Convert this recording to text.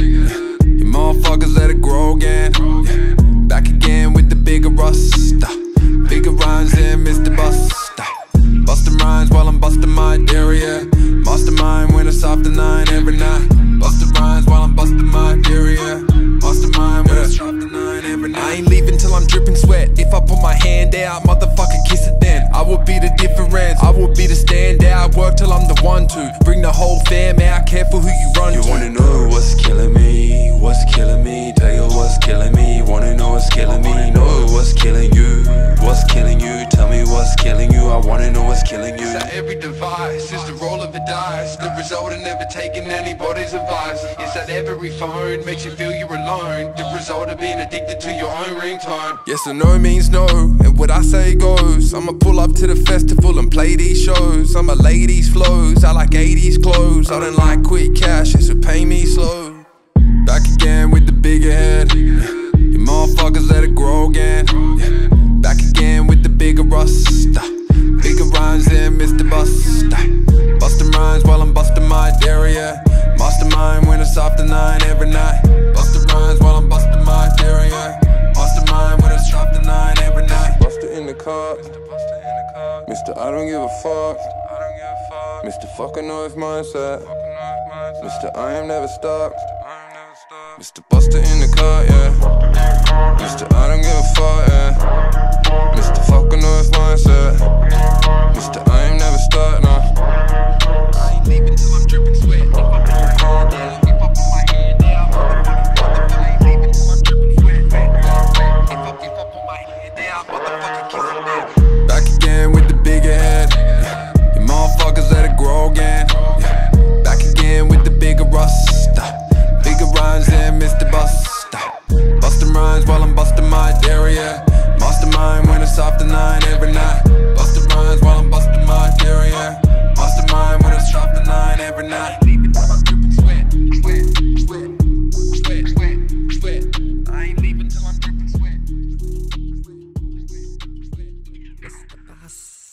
You motherfuckers let it grow again. Back again with the bigger rust. Bigger rhymes than Mr. Busta. Busting rhymes while I'm busting my area. Mastermind when it's off the nine every night. Busting rhymes while I'm busting my area. Mastermind when it's off the nine every night. I ain't leaving till I'm dripping sweat. If I put my hand out, motherfucker, kiss it then. I will be the difference. I will be the standout. Work till I'm the one to bring the whole fam out. Careful who you run You to. wanna know what's killing me? Know what's killing you? What's killing you? Tell me what's killing you. I wanna know what's killing you. That every device is the roll of the dice. The result of never taking anybody's advice. Is that every phone makes you feel you're alone. The result of being addicted to your own ringtone. Yes or no means no, and what I say goes. I'ma pull up to the festival and play these shows. I'ma lay these flows. I like 80s clothes. I don't like quick cash, so pay me slow. Back again with the bigger head. Motherfuckers let it grow again. Back again with the bigger rust. Bigger rhymes than Mr. Busta. Busting rhymes while I'm busting my area. Mastermind when it's off the nine every night. Busting rhymes while I'm busting my area. Mastermind when it's off the nine every night. Busta in the car. Mr. I don't give a fuck. Mr. Fucking noise mindset. Mr. I am never stuck. Mr. Busta in the car, yeah. it's the bust Bustin' rhymes while I'm bustin' my area Mastermind when it's off the nine every night. Bustin' rhymes while I'm bustin' my area Mastermind when it's off the nine every night. It's the bus.